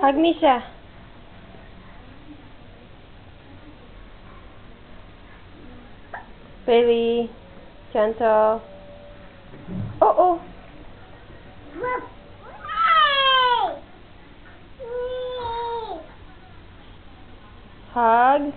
Hug Misha. Bailey, gentle. Oh, oh. Hug.